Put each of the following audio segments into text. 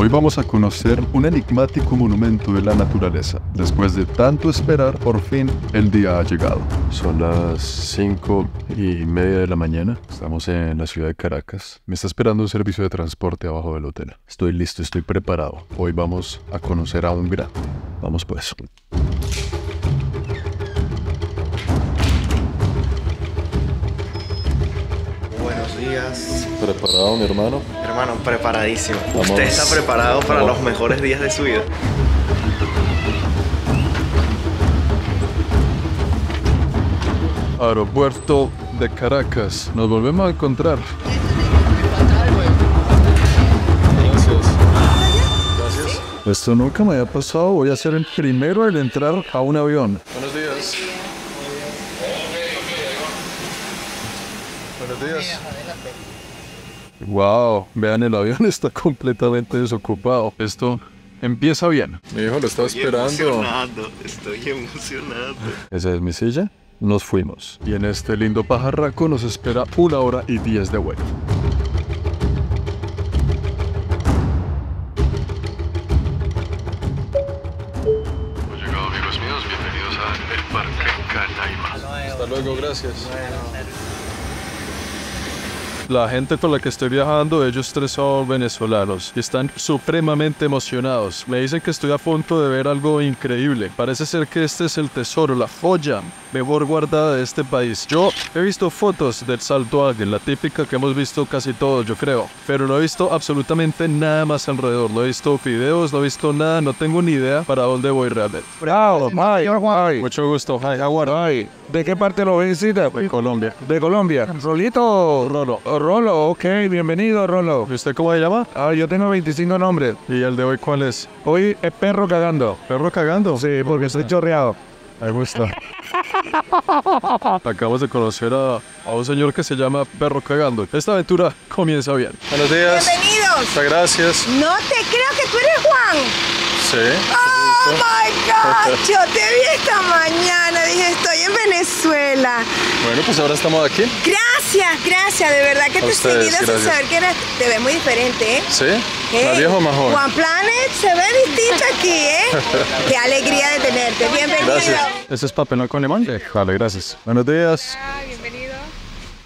Hoy vamos a conocer un enigmático monumento de la naturaleza. Después de tanto esperar, por fin el día ha llegado. Son las 5 y media de la mañana. Estamos en la ciudad de Caracas. Me está esperando un servicio de transporte abajo del hotel. Estoy listo, estoy preparado. Hoy vamos a conocer a un grande. Vamos pues. Buenos días. ¿Preparado, mi hermano? Hermano, preparadísimo. Vamos. Usted está preparado para Vamos. los mejores días de su vida. Aeropuerto de Caracas. Nos volvemos a encontrar. Gracias. Esto nunca me había pasado. Voy a ser el primero en entrar a un avión. Buenos días. Buenos días. Wow, vean, el avión está completamente desocupado. Esto empieza bien. Mi hijo lo estaba emocionado, estoy emocionado. Esa es mi silla. Nos fuimos. Y en este lindo pajarraco nos espera una hora y diez de vuelo. Hemos llegado, amigos míos. Bienvenidos a El Parque Canaima. Hasta luego, gracias. La gente con la que estoy viajando, ellos tres son venezolanos y están supremamente emocionados. Me dicen que estoy a punto de ver algo increíble. Parece ser que este es el tesoro, la joya mejor guardada de este país. Yo he visto fotos del Salto Ángel, la típica que hemos visto casi todos, yo creo. Pero no he visto absolutamente nada más alrededor. No he visto videos, no he visto nada, no tengo ni idea para dónde voy realmente. Bravo, hi, hi. Mucho gusto, hi, how are you? Hi. ¿De qué parte lo visita? De Colombia. De Colombia. Rolito. Rolo. Rolo, ok, bienvenido, Rolo. ¿Y usted cómo se llama? Ah, yo tengo 25 nombres. ¿Y el de hoy cuál es? Hoy es perro cagando. ¿Perro cagando? Sí, porque estoy chorreado. Me gusta. Acabamos de conocer a, a un señor que se llama Perro Cagando. Esta aventura comienza bien. Buenos días. Bienvenidos. Muchas gracias. No te creo que tú eres Juan. Sí. Oh my God. Yo te vi esta mañana. Dije, estoy en Venezuela. Bueno, pues ahora estamos aquí. Gracias, gracias. De verdad que A te ustedes, seguí sin saber que eres. Te ves muy diferente, ¿eh? ¿Sí? ¿Eh? ¿Más viejo o más joven? Juan Planet se ve distinto aquí, ¿eh? Qué alegría de tenerte. Bienvenido. Gracias. ¿Ese es papel con limón? Vale, gracias. Buenos días. bienvenido.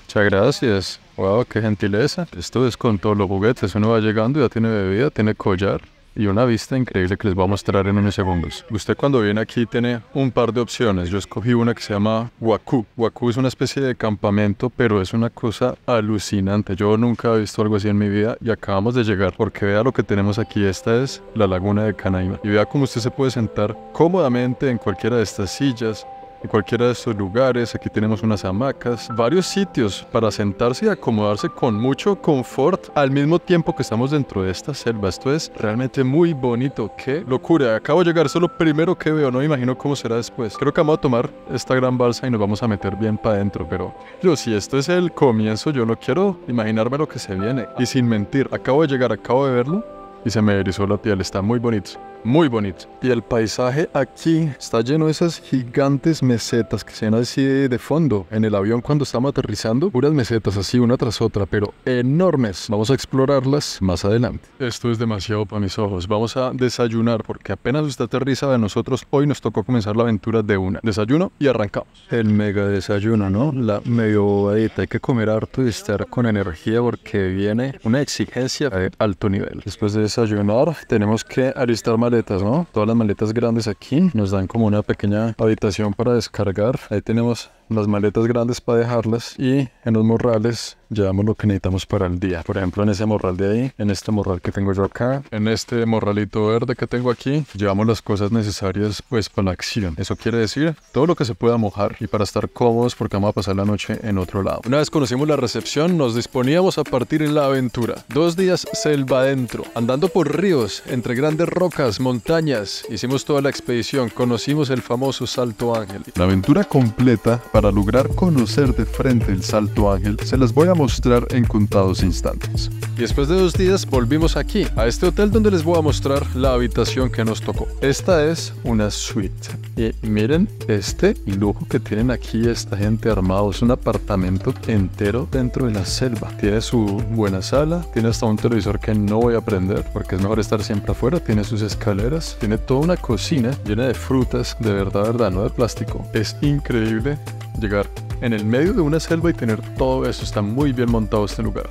Muchas gracias. Wow, qué gentileza. Esto es con todos los juguetes. Uno va llegando, ya tiene bebida, tiene collar y una vista increíble que les voy a mostrar en unos segundos. Usted cuando viene aquí tiene un par de opciones. Yo escogí una que se llama Waku. Waku es una especie de campamento, pero es una cosa alucinante. Yo nunca he visto algo así en mi vida y acabamos de llegar porque vea lo que tenemos aquí. Esta es la laguna de Canaima. Y vea cómo usted se puede sentar cómodamente en cualquiera de estas sillas en cualquiera de estos lugares. Aquí tenemos unas hamacas, varios sitios para sentarse y acomodarse con mucho confort al mismo tiempo que estamos dentro de esta selva. Esto es realmente muy bonito. Qué locura. Acabo de llegar, eso es lo primero que veo. No me imagino cómo será después. Creo que vamos a tomar esta gran balsa y nos vamos a meter bien para adentro. Pero yo, si esto es el comienzo, yo no quiero imaginarme lo que se viene. Y sin mentir, acabo de llegar, acabo de verlo y se me erizó la piel. Está muy bonito. Muy bonito. Y el paisaje aquí está lleno de esas gigantes mesetas que se ven así de, de fondo. En el avión cuando estamos aterrizando, puras mesetas así una tras otra, pero enormes. Vamos a explorarlas más adelante. Esto es demasiado para mis ojos. Vamos a desayunar porque apenas usted aterriza de nosotros, hoy nos tocó comenzar la aventura de una. Desayuno y arrancamos. El mega desayuno, ¿no? La medio bobadita. Hay que comer harto y estar con energía porque viene una exigencia de alto nivel. Después de desayunar, tenemos que alistar ¿no? Todas las maletas grandes aquí nos dan como una pequeña habitación para descargar. Ahí tenemos las maletas grandes para dejarlas y en los morrales llevamos lo que necesitamos para el día. Por ejemplo, en ese morral de ahí, en este morral que tengo yo acá, en este morralito verde que tengo aquí, llevamos las cosas necesarias pues para la acción. Eso quiere decir todo lo que se pueda mojar y para estar cómodos porque vamos a pasar la noche en otro lado. Una vez conocimos la recepción, nos disponíamos a partir en la aventura. Dos días selva adentro, andando por ríos, entre grandes rocas, montañas. Hicimos toda la expedición, conocimos el famoso Salto Ángel. La aventura completa para lograr conocer de frente el Salto Ángel se las voy a mostrar en contados instantes. Después de dos días volvimos aquí, a este hotel donde les voy a mostrar la habitación que nos tocó. Esta es una suite. Y miren este lujo que tienen aquí esta gente armado. Es un apartamento entero dentro de la selva. Tiene su buena sala, tiene hasta un televisor que no voy a prender porque es mejor estar siempre afuera. Tiene sus escaleras, tiene toda una cocina llena de frutas, de verdad, verdad, no de plástico. Es increíble llegar en el medio de una selva y tener todo eso. Está muy bien montado este lugar.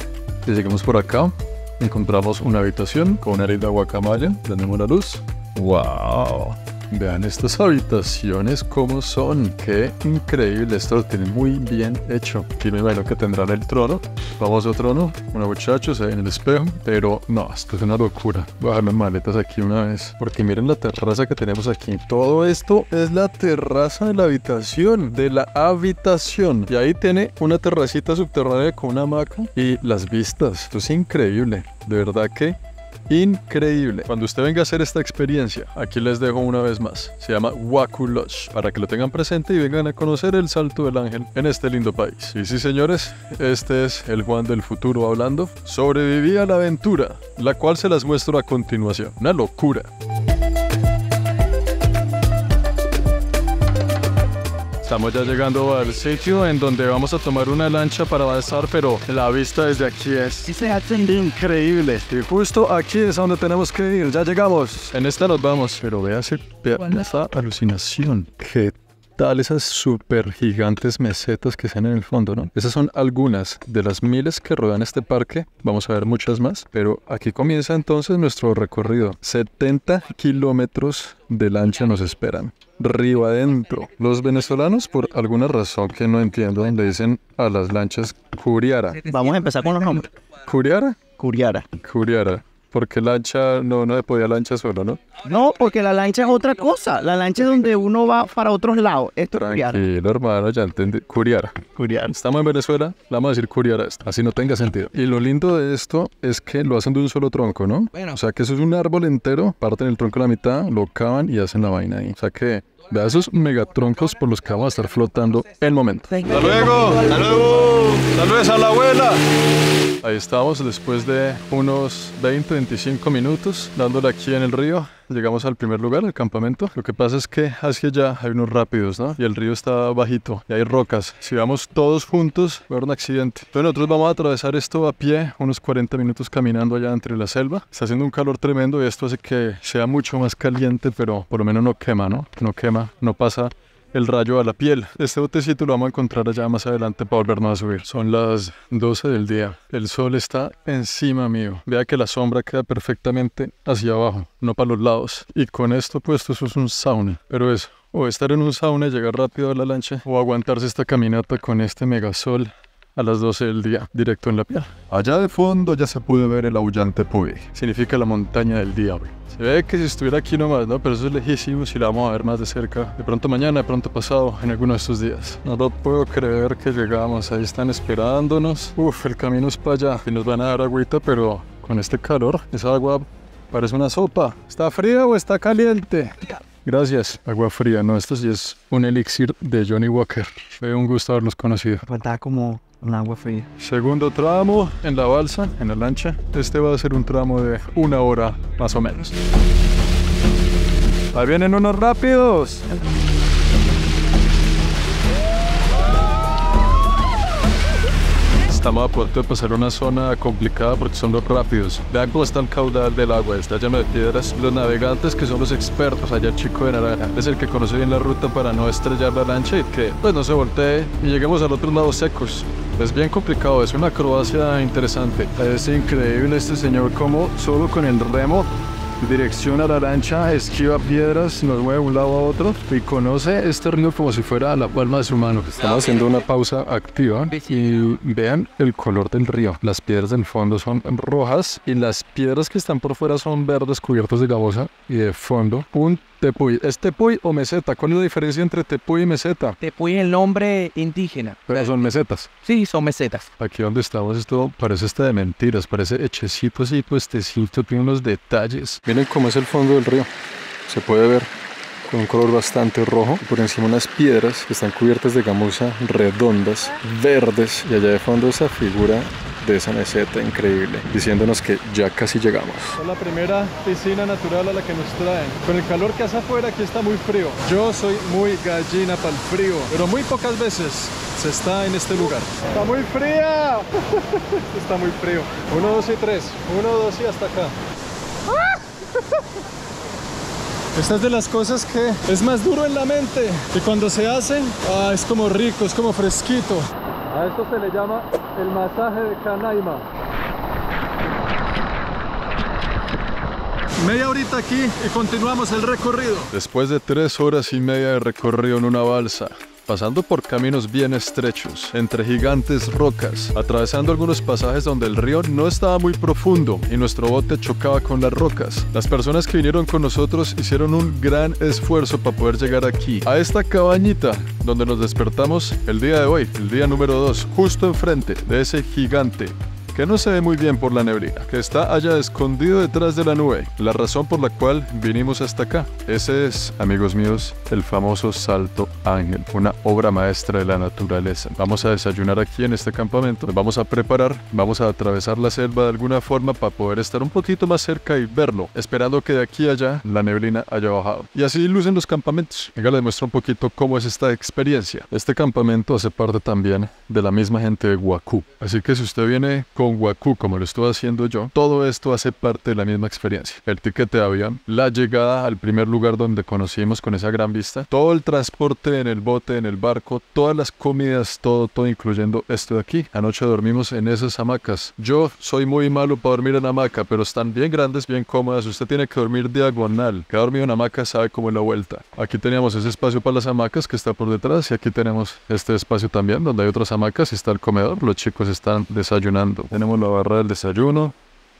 Y llegamos por acá, encontramos una habitación con una linda guacamaya. Tenemos la luz. ¡Wow! Vean estas habitaciones cómo son. Qué increíble. Esto lo tiene muy bien hecho. Aquí me imagino que tendrán el trono. Vamos al trono. Bueno, muchachos, ahí en el espejo. Pero no, esto es una locura. Voy a dejar las maletas aquí una vez. Porque miren la terraza que tenemos aquí. Todo esto es la terraza de la habitación. De la habitación. Y ahí tiene una terracita subterránea con una hamaca. Y las vistas. Esto es increíble. De verdad que increíble. Cuando usted venga a hacer esta experiencia, aquí les dejo una vez más. Se llama Waku Lodge, para que lo tengan presente y vengan a conocer el Salto del Ángel en este lindo país. Y sí, señores, este es el Juan del futuro hablando. Sobreviví a la aventura, la cual se las muestro a continuación. Una locura. Estamos ya llegando al sitio en donde vamos a tomar una lancha para avanzar, pero la vista desde aquí es increíble. Y justo aquí es a donde tenemos que ir. Ya llegamos. En esta nos vamos. Pero véase, vea esa alucinación. ¿Qué tal esas super gigantes mesetas que están en el fondo, no? Esas son algunas de las miles que rodean este parque. Vamos a ver muchas más, pero aquí comienza entonces nuestro recorrido. 70 kilómetros de lancha nos esperan. Río adentro. Los venezolanos, por alguna razón que no entiendo, le dicen a las lanchas curiara. Vamos a empezar con los nombres. ¿Curiara? Curiara. Curiara. Porque lancha, no, no se podía lancha solo, ¿no? No, porque la lancha es otra cosa. La lancha es donde uno va para otros lados. Esto es curiara. Tranquilo, hermano, ya entendí. Curiara. Curiara. Estamos en Venezuela, le vamos a decir curiara esto, así no tenga sentido. Y lo lindo de esto es que lo hacen de un solo tronco, ¿no? Bueno. O sea que eso es un árbol entero, parten el tronco a la mitad, lo cavan y hacen la vaina ahí. O sea que vea esos megatroncos por los que vamos a estar flotando el momento. ¡Hasta luego! ¡Hasta luego! ¡Saludos a la abuela! Ahí estamos después de unos 20, 25 minutos dándole aquí en el río. Llegamos al primer lugar, al campamento. Lo que pasa es que hacia allá hay unos rápidos, ¿no? Y el río está bajito y hay rocas. Si vamos todos juntos, va a haber un accidente. Entonces nosotros vamos a atravesar esto a pie, unos 40 minutos caminando allá entre la selva. Está haciendo un calor tremendo y esto hace que sea mucho más caliente, pero por lo menos no quema, ¿no? No quema, no pasa el rayo a la piel. Este botecito lo vamos a encontrar allá más adelante para volvernos a subir. Son las 12 del día. El sol está encima mío. Vea que la sombra queda perfectamente hacia abajo, no para los lados. Y con esto puesto eso es un sauna. Pero eso, o estar en un sauna y llegar rápido a la lancha, o aguantarse esta caminata con este megasol a las 12 del día, directo en la piel. Allá de fondo ya se puede ver el aullante Puy. Significa la montaña del diablo. Se ve que si estuviera aquí nomás, ¿no? Pero eso es lejísimo si la vamos a ver más de cerca. De pronto mañana, de pronto pasado, en alguno de estos días. No lo puedo creer que llegamos. Ahí están esperándonos. Uf, el camino es para allá. Y nos van a dar agüita, pero con este calor, esa agua parece una sopa. ¿Está fría o está caliente? Gracias. Agua fría, no, esto sí es un elixir de Johnny Walker. Fue un gusto haberlos conocido. Faltaba como un agua fría. Segundo tramo en la balsa, en la lancha. Este va a ser un tramo de una hora más o menos. Ahí vienen unos rápidos. Estamos a punto de pasar una zona complicada porque son los rápidos. Vean cómo está el caudal del agua, está lleno de piedras. Los navegantes que son los expertos, allá el chico de naranja, es el que conoce bien la ruta para no estrellar la lancha y que pues no se voltee y lleguemos al otro lado secos. Es bien complicado, es una acrobacia interesante. Es increíble este señor como solo con el remo direcciona la lancha, esquiva piedras, nos mueve de un lado a otro y conoce este río como si fuera la palma de su mano. Estamos haciendo una pausa activa y vean el color del río. Las piedras del fondo son rojas y las piedras que están por fuera son verdes cubiertos de gabosa y de fondo un tepuy. ¿Es tepuy o meseta? ¿Cuál es la diferencia entre tepuy y meseta? Tepuy es el nombre indígena. Pero son mesetas. Sí, son mesetas. Aquí donde estamos esto parece este de mentiras, parece hechecito así, puestecito, tiene unos detalles. Miren cómo es el fondo del río. Se puede ver con un color bastante rojo. Y por encima unas piedras que están cubiertas de gamuza redondas, verdes. Y allá de fondo esa figura de esa meseta increíble, diciéndonos que ya casi llegamos. Es la primera piscina natural a la que nos traen. Con el calor que hace afuera, aquí está muy frío. Yo soy muy gallina para el frío, pero muy pocas veces se está en este lugar. ¡Está muy fría! está muy frío. Uno, dos y tres. Uno, dos y hasta acá. Esta es de las cosas que es más duro en la mente y cuando se hacen ah, es como rico, es como fresquito. A esto se le llama el masaje de Canaima. Media horita aquí y continuamos el recorrido. Después de tres horas y media de recorrido en una balsa, pasando por caminos bien estrechos, entre gigantes rocas, atravesando algunos pasajes donde el río no estaba muy profundo y nuestro bote chocaba con las rocas. Las personas que vinieron con nosotros hicieron un gran esfuerzo para poder llegar aquí, a esta cabañita donde nos despertamos el día de hoy, el día número 2, justo enfrente de ese gigante que no se ve muy bien por la neblina, que está allá escondido detrás de la nube, la razón por la cual vinimos hasta acá. Ese es, amigos míos, el famoso Salto Ángel, una obra maestra de la naturaleza. Vamos a desayunar aquí en este campamento, vamos a preparar, vamos a atravesar la selva de alguna forma para poder estar un poquito más cerca y verlo, esperando que de aquí allá la neblina haya bajado. Y así lucen los campamentos. Venga, les muestro un poquito cómo es esta experiencia. Este campamento hace parte también de la misma gente de Huacú. Así que si usted viene con Waku, como lo estoy haciendo yo, todo esto hace parte de la misma experiencia. El ticket de avión, la llegada al primer lugar donde conocimos con esa gran vista, todo el transporte en el bote, en el barco, todas las comidas, todo, todo incluyendo esto de aquí. Anoche dormimos en esas hamacas. Yo soy muy malo para dormir en hamaca, pero están bien grandes, bien cómodas. Usted tiene que dormir diagonal. Que ha dormido en hamaca sabe cómo es la vuelta. Aquí teníamos ese espacio para las hamacas que está por detrás y aquí tenemos este espacio también donde hay otras hamacas y está el comedor. Los chicos están desayunando tenemos la barra del desayuno,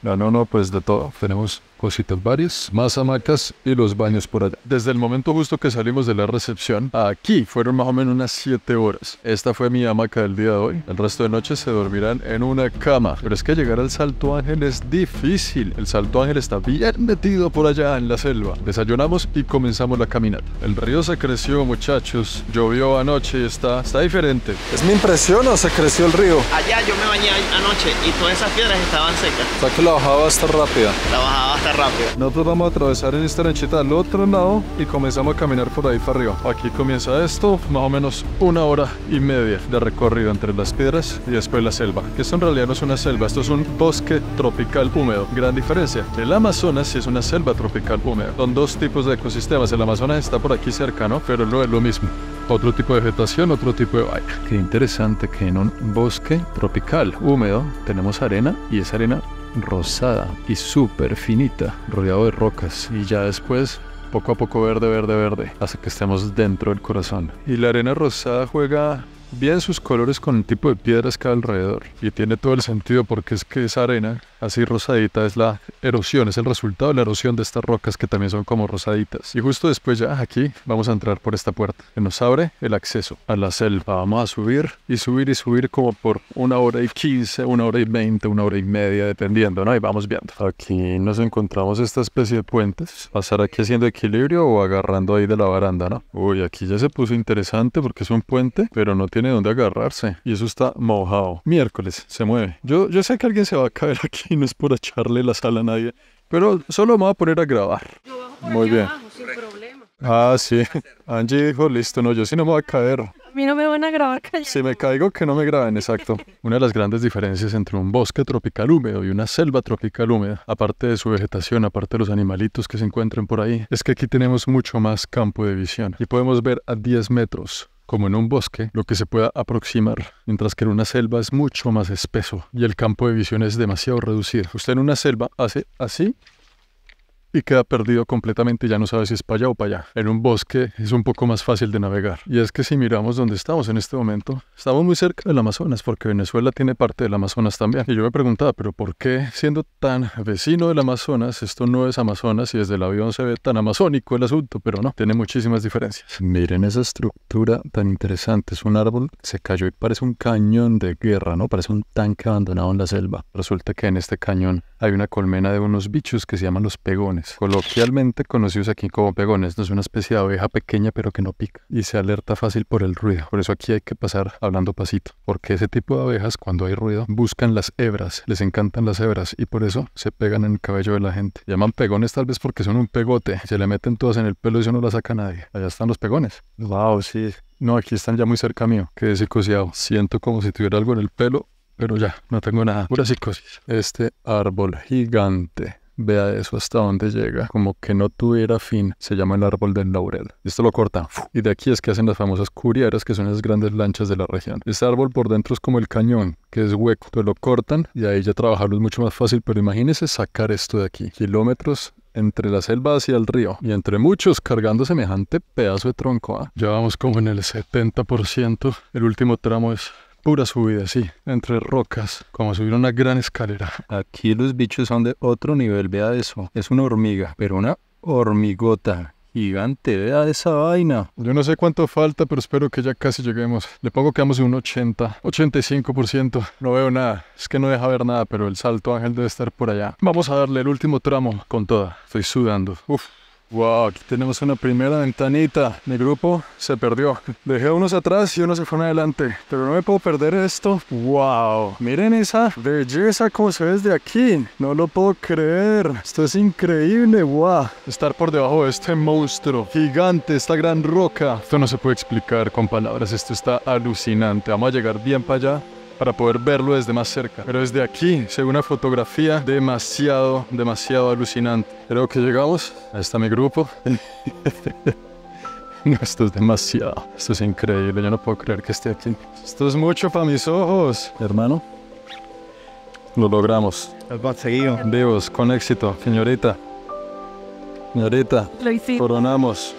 la nono, pues de todo. Tenemos cositas varias, más hamacas y los baños por allá. Desde el momento justo que salimos de la recepción, aquí fueron más o menos unas 7 horas. Esta fue mi hamaca del día de hoy. El resto de noche se dormirán en una cama. Pero es que llegar al Salto Ángel es difícil. El Salto Ángel está bien metido por allá en la selva. Desayunamos y comenzamos la caminata. El río se creció, muchachos. Llovió anoche y está, está diferente. ¿Es mi impresión o se creció el río? Allá yo me bañé anoche y todas esas piedras estaban secas. O sea que la bajaba está rápida. La bajaba hasta rápido. Nosotros vamos a atravesar en esta lanchita al otro lado y comenzamos a caminar por ahí para arriba. Aquí comienza esto, más o menos una hora y media de recorrido entre las piedras y después la selva. Que esto en realidad no es una selva, esto es un bosque tropical húmedo. Gran diferencia. El Amazonas sí es una selva tropical húmeda. Son dos tipos de ecosistemas. El Amazonas está por aquí cerca, ¿no? Pero no es lo mismo otro tipo de vegetación, otro tipo de vaina. Qué interesante que en un bosque tropical húmedo tenemos arena y esa arena rosada y súper finita, rodeado de rocas y ya después poco a poco verde, verde, verde, hasta que estemos dentro del corazón. Y la arena rosada juega bien sus colores con el tipo de piedras que hay alrededor. Y tiene todo el sentido porque es que esa arena, así rosadita, es la erosión, es el resultado de la erosión de estas rocas que también son como rosaditas. Y justo después ya aquí vamos a entrar por esta puerta que nos abre el acceso a la selva. Vamos a subir y subir y subir como por una hora y quince, una hora y veinte, una hora y media, dependiendo, ¿no? Y vamos viendo. Aquí nos encontramos esta especie de puentes. Pasar aquí haciendo equilibrio o agarrando ahí de la baranda, ¿no? Uy, aquí ya se puso interesante porque es un puente, pero no tiene dónde agarrarse. Y eso está mojado. Miércoles, se mueve. Yo, yo sé que alguien se va a caer aquí, no es por echarle la sal a nadie. Pero solo me voy a poner a grabar. Muy bien. Ah, sí. Angie dijo, listo, no, yo sí no me voy a caer. A mí no me van a grabar callado. Si me caigo, que no me graben, exacto. Una de las grandes diferencias entre un bosque tropical húmedo y una selva tropical húmeda, aparte de su vegetación, aparte de los animalitos que se encuentran por ahí, es que aquí tenemos mucho más campo de visión y podemos ver a 10 metros como en un bosque, lo que se pueda aproximar, mientras que en una selva es mucho más espeso y el campo de visión es demasiado reducido. Usted en una selva hace así y queda perdido completamente, ya no sabe si es para allá o para allá. En un bosque es un poco más fácil de navegar. Y es que si miramos dónde estamos en este momento, estamos muy cerca del Amazonas, porque Venezuela tiene parte del Amazonas también. Y yo me preguntaba, pero ¿por qué siendo tan vecino del Amazonas, esto no es Amazonas y desde el avión se ve tan amazónico el asunto? Pero no, tiene muchísimas diferencias. Miren esa estructura tan interesante, es un árbol, se cayó y parece un cañón de guerra, ¿no? Parece un tanque abandonado en la selva. Resulta que en este cañón hay una colmena de unos bichos que se llaman los pegones pegones, coloquialmente conocidos aquí como pegones. No es una especie de abeja pequeña pero que no pica y se alerta fácil por el ruido. Por eso aquí hay que pasar hablando pasito, porque ese tipo de abejas cuando hay ruido buscan las hebras, les encantan las hebras y por eso se pegan en el cabello de la gente. Llaman pegones tal vez porque son un pegote, se le meten todas en el pelo y eso no la saca nadie. Allá están los pegones. Wow, sí. No, aquí están ya muy cerca mío. Qué psicoseado. Siento como si tuviera algo en el pelo, pero ya, no tengo nada. Pura psicosis. Este árbol gigante. Vea eso hasta dónde llega. Como que no tuviera fin. Se llama el árbol del laurel. Esto lo cortan. Y de aquí es que hacen las famosas curieras, que son las grandes lanchas de la región. Este árbol por dentro es como el cañón, que es hueco. Entonces lo cortan y ahí ya trabajarlo es mucho más fácil. Pero imagínense sacar esto de aquí. Kilómetros entre la selva hacia el río y entre muchos cargando semejante pedazo de tronco. ¿ah? Ya vamos como en el 70%. El último tramo es pura subida, sí, entre rocas, como subir una gran escalera. Aquí los bichos son de otro nivel, vea eso. Es una hormiga, pero una hormigota. Gigante, vea esa vaina. Yo no sé cuánto falta, pero espero que ya casi lleguemos. Le pongo que vamos en un 80, 85%. No veo nada. Es que no deja ver nada, pero el salto ángel debe estar por allá. Vamos a darle el último tramo con toda. Estoy sudando. Uf. Wow, aquí tenemos una primera ventanita. Mi grupo se perdió. Dejé unos atrás y unos se fueron adelante. Pero no me puedo perder esto. Wow, miren esa belleza como se ve desde aquí. No lo puedo creer. Esto es increíble. Wow, estar por debajo de este monstruo gigante, esta gran roca. Esto no se puede explicar con palabras. Esto está alucinante. Vamos a llegar bien para allá para poder verlo desde más cerca. Pero desde aquí se ve una fotografía demasiado, demasiado alucinante. Creo que llegamos. Ahí está mi grupo. No, esto es demasiado. Esto es increíble. Yo no puedo creer que esté aquí. Esto es mucho para mis ojos. Hermano, lo logramos. El conseguido. Vivos, con éxito. Señorita. Señorita. Lo hiciste. Coronamos.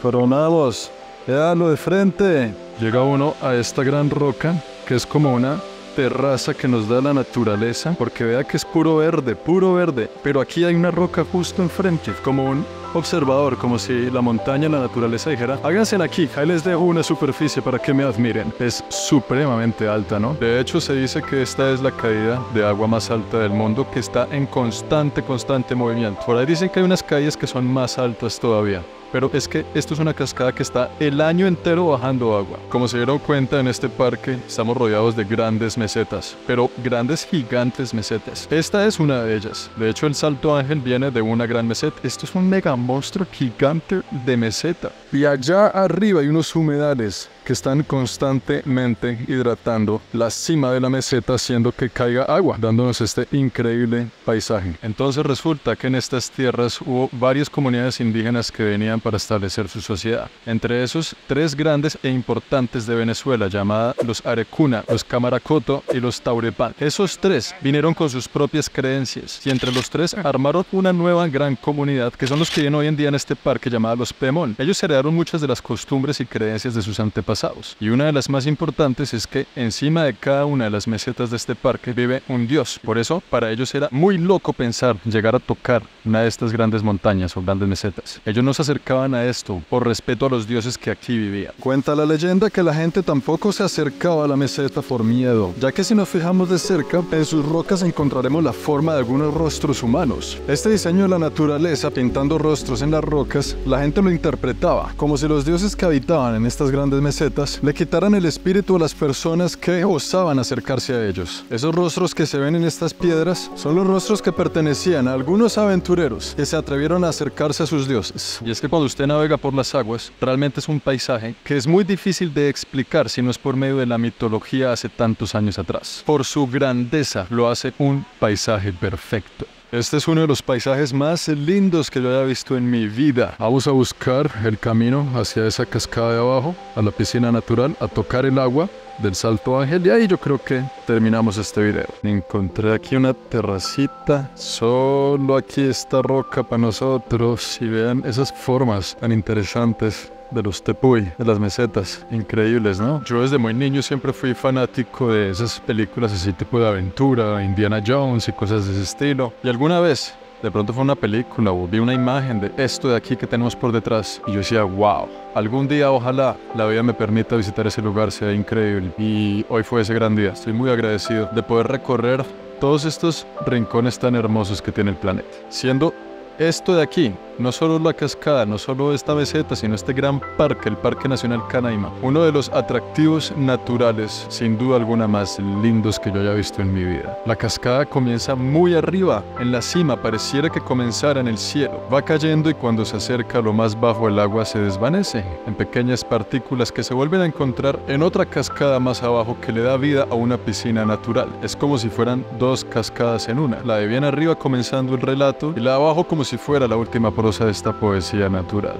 Coronamos. Veanlo de frente. Llega uno a esta gran roca que es como una terraza que nos da la naturaleza, porque vea que es puro verde, puro verde, pero aquí hay una roca justo enfrente, como un observador, como si la montaña, la naturaleza dijera, háganse aquí, ahí les dejo una superficie para que me admiren. Es supremamente alta, ¿no? De hecho, se dice que esta es la caída de agua más alta del mundo, que está en constante, constante movimiento. Por ahí dicen que hay unas calles que son más altas todavía. Pero es que esto es una cascada que está el año entero bajando agua. Como se dieron cuenta en este parque, estamos rodeados de grandes mesetas, pero grandes gigantes mesetas. Esta es una de ellas. De hecho, el Salto Ángel viene de una gran meseta. Esto es un mega monstruo gigante de meseta. Y allá arriba hay unos humedales que están constantemente hidratando la cima de la meseta haciendo que caiga agua, dándonos este increíble paisaje. Entonces resulta que en estas tierras hubo varias comunidades indígenas que venían para establecer su sociedad. Entre esos, tres grandes e importantes de Venezuela, llamadas los Arecuna, los Camaracoto y los Taurepán. Esos tres vinieron con sus propias creencias y entre los tres armaron una nueva gran comunidad que son los que viven hoy en día en este parque llamada los Pemón. Ellos heredaron muchas de las costumbres y creencias de sus antepasados y una de las más importantes es que encima de cada una de las mesetas de este parque vive un dios. Por eso, para ellos era muy loco pensar llegar a tocar una de estas grandes montañas o grandes mesetas. Ellos no se acercaban a esto por respeto a los dioses que aquí vivían. Cuenta la leyenda que la gente tampoco se acercaba a la meseta por miedo, ya que si nos fijamos de cerca, en sus rocas encontraremos la forma de algunos rostros humanos. Este diseño de la naturaleza pintando rostros en las rocas, la gente lo interpretaba como si los dioses que habitaban en estas grandes mesetas le quitaran el espíritu a las personas que osaban acercarse a ellos. Esos rostros que se ven en estas piedras son los rostros que pertenecían a algunos aventureros que se atrevieron a acercarse a sus dioses. Y es que cuando usted navega por las aguas, realmente es un paisaje que es muy difícil de explicar si no es por medio de la mitología hace tantos años atrás. Por su grandeza lo hace un paisaje perfecto. Este es uno de los paisajes más lindos que yo haya visto en mi vida. Vamos a buscar el camino hacia esa cascada de abajo, a la piscina natural, a tocar el agua del Salto Ángel y ahí yo creo que terminamos este video. Encontré aquí una terracita, solo aquí esta roca para nosotros y vean esas formas tan interesantes de los tepuy, de las mesetas, increíbles, ¿no? Yo desde muy niño siempre fui fanático de esas películas así tipo de aventura, Indiana Jones y cosas de ese estilo. Y alguna vez de pronto fue una película o vi una imagen de esto de aquí que tenemos por detrás y yo decía, wow, algún día ojalá la vida me permita visitar ese lugar, sea increíble. Y hoy fue ese gran día, estoy muy agradecido de poder recorrer todos estos rincones tan hermosos que tiene el planeta, siendo Esto de aquí, no solo la cascada, no solo esta meseta, sino este gran parque, el Parque Nacional Canaima, uno de los atractivos naturales, sin duda alguna, más lindos que yo haya visto en mi vida. La cascada comienza muy arriba, en la cima, pareciera que comenzara en el cielo. Va cayendo y cuando se acerca lo más bajo el agua se desvanece en pequeñas partículas que se vuelven a encontrar en otra cascada más abajo que le da vida a una piscina natural. Es como si fueran dos cascadas en una. La de bien arriba comenzando el relato y la de abajo como si fuera la última prosa de esta poesía natural.